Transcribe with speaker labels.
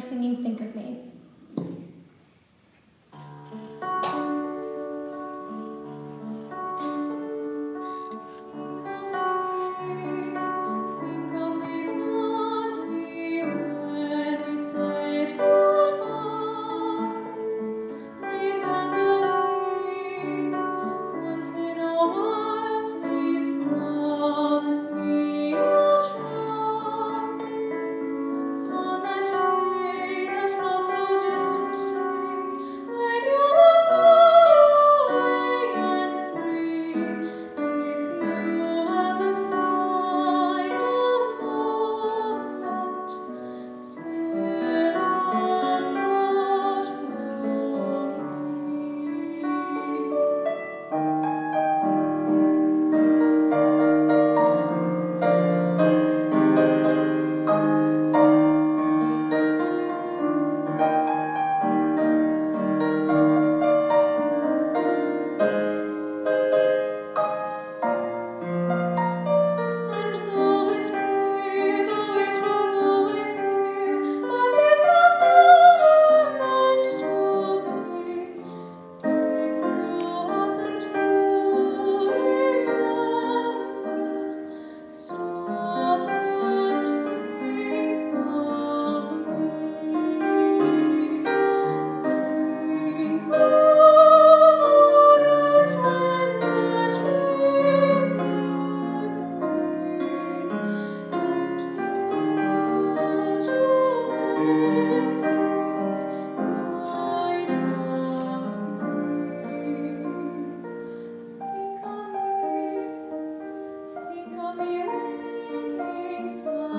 Speaker 1: singing Think of Me.
Speaker 2: So.